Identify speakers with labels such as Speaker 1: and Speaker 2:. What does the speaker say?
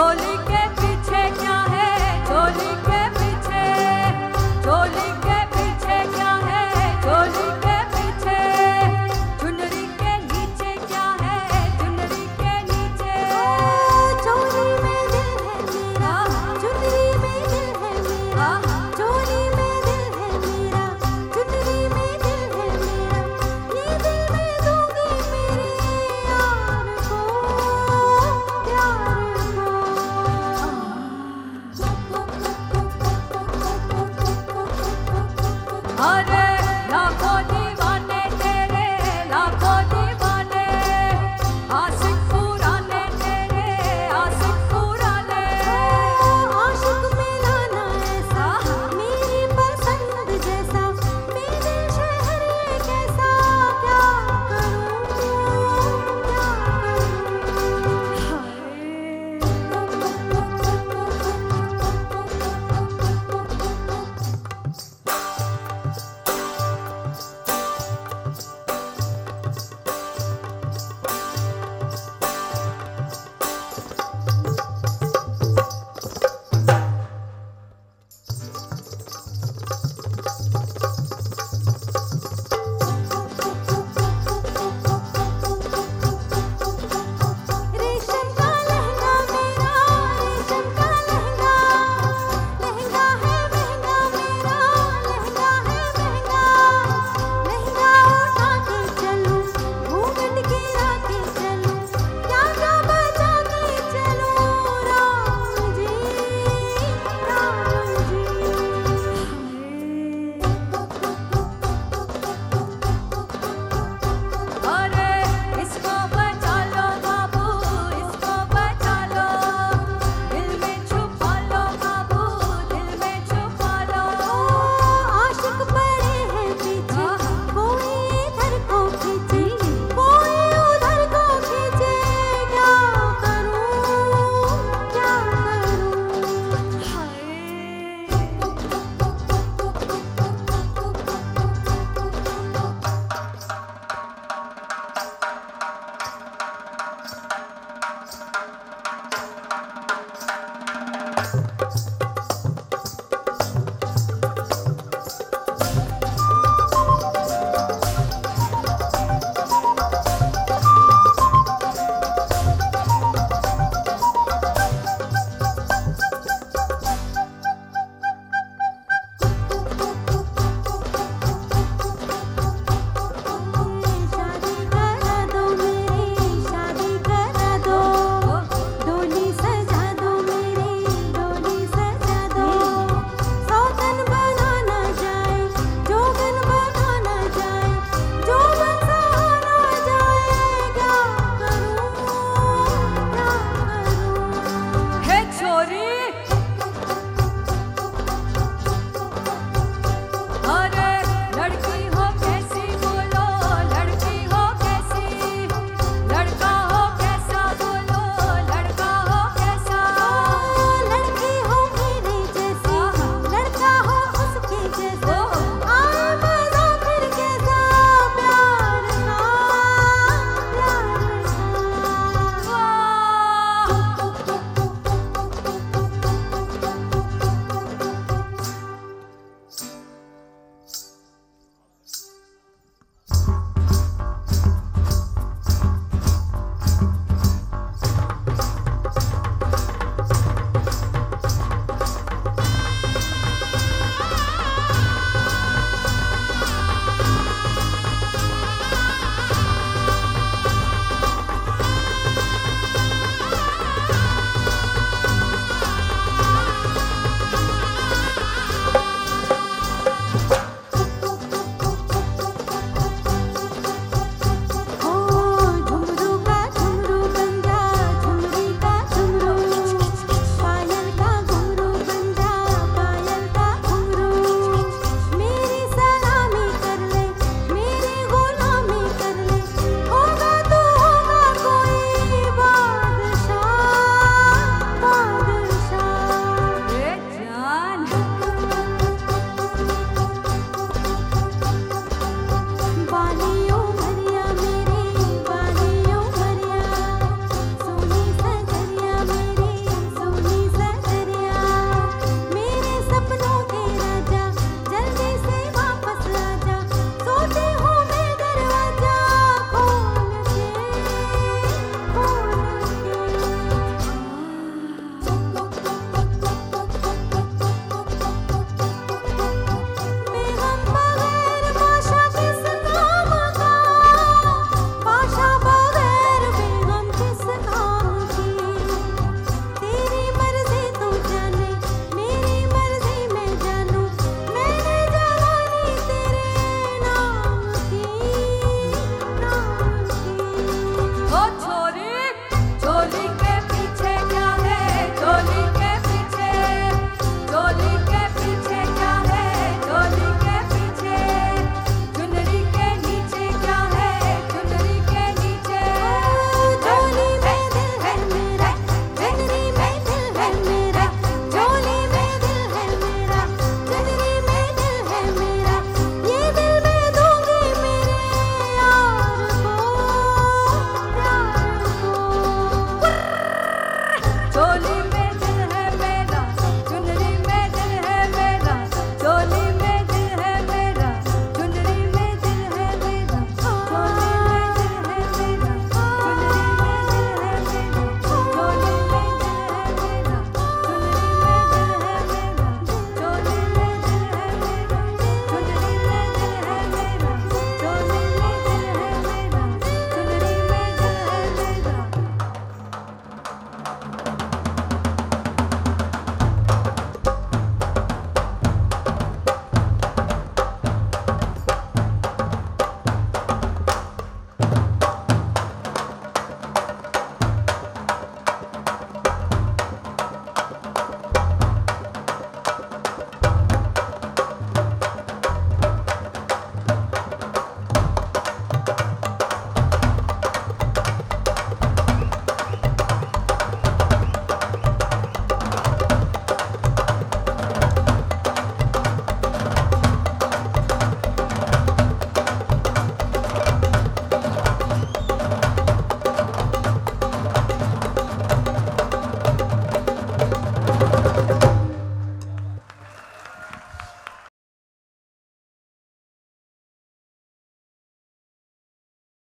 Speaker 1: Loli que her